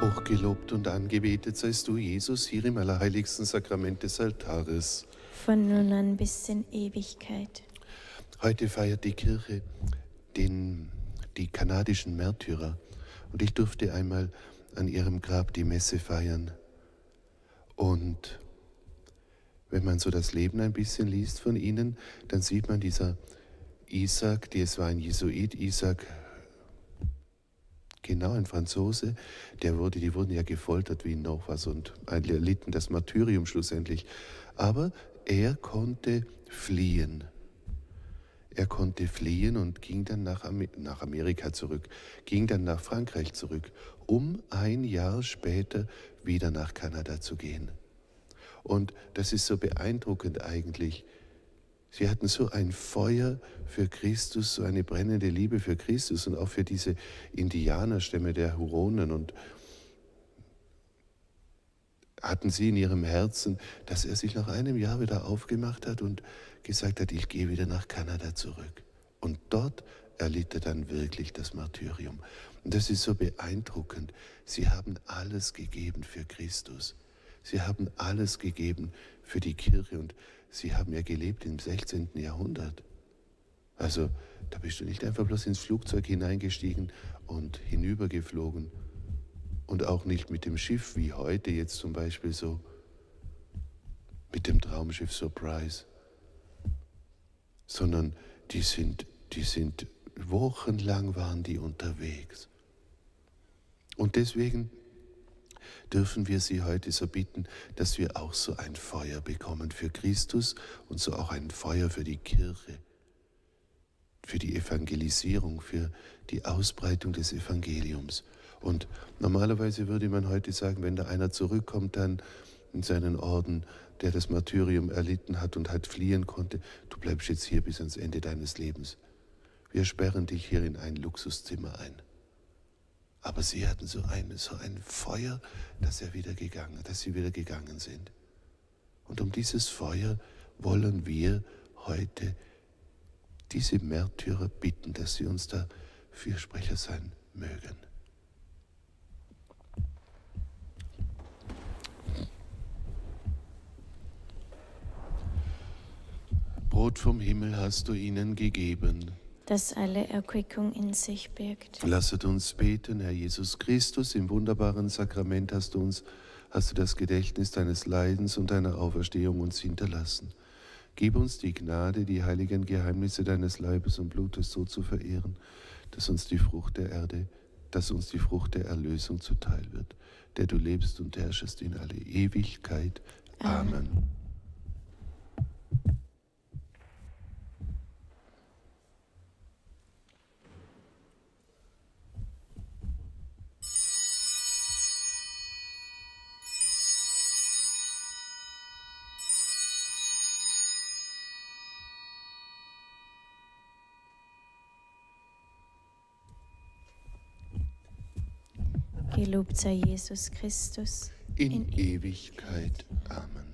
Hochgelobt und angebetet seist du, Jesus, hier im allerheiligsten Sakrament des Altares. Von nun an bis in Ewigkeit. Heute feiert die Kirche den, die kanadischen Märtyrer und ich durfte einmal an ihrem Grab die Messe feiern. Und wenn man so das Leben ein bisschen liest von ihnen, dann sieht man dieser Isaac, es war ein Jesuit, Isaac, genau ein Franzose, der wurde, die wurden ja gefoltert wie noch was und erlitten das Martyrium schlussendlich. Aber er konnte fliehen. Er konnte fliehen und ging dann nach, Amerika zurück, ging dann nach Frankreich zurück, um ein Jahr später wieder nach Kanada zu gehen. Und das ist so beeindruckend eigentlich. Sie hatten so ein Feuer für Christus, so eine brennende Liebe für Christus und auch für diese Indianerstämme der Huronen und hatten sie in ihrem Herzen, dass er sich nach einem Jahr wieder aufgemacht hat und gesagt hat, ich gehe wieder nach Kanada zurück. Und dort erlitt er dann wirklich das Martyrium. Und das ist so beeindruckend. Sie haben alles gegeben für Christus. Sie haben alles gegeben für die Kirche und sie haben ja gelebt im 16. Jahrhundert. Also da bist du nicht einfach bloß ins Flugzeug hineingestiegen und hinübergeflogen und auch nicht mit dem Schiff wie heute jetzt zum Beispiel so, mit dem Traumschiff Surprise, sondern die sind, die sind wochenlang waren die unterwegs. Und deswegen dürfen wir Sie heute so bitten, dass wir auch so ein Feuer bekommen für Christus und so auch ein Feuer für die Kirche, für die Evangelisierung, für die Ausbreitung des Evangeliums. Und normalerweise würde man heute sagen, wenn da einer zurückkommt dann in seinen Orden, der das Martyrium erlitten hat und halt fliehen konnte, du bleibst jetzt hier bis ans Ende deines Lebens. Wir sperren dich hier in ein Luxuszimmer ein. Aber sie hatten so ein, so ein Feuer, dass er wieder gegangen, dass sie wieder gegangen sind. Und um dieses Feuer wollen wir heute diese Märtyrer bitten, dass sie uns da Fürsprecher sein mögen. Brot vom Himmel hast du ihnen gegeben das alle Erquickung in sich birgt. Lasset uns beten, Herr Jesus Christus, im wunderbaren Sakrament hast du uns, hast du das Gedächtnis deines Leidens und deiner Auferstehung uns hinterlassen. Gib uns die Gnade, die heiligen Geheimnisse deines Leibes und Blutes so zu verehren, dass uns die Frucht der Erde, dass uns die Frucht der Erlösung zuteil wird, der du lebst und herrschest in alle Ewigkeit. Amen. Amen. Gelobt sei Jesus Christus in, in Ewigkeit. Amen.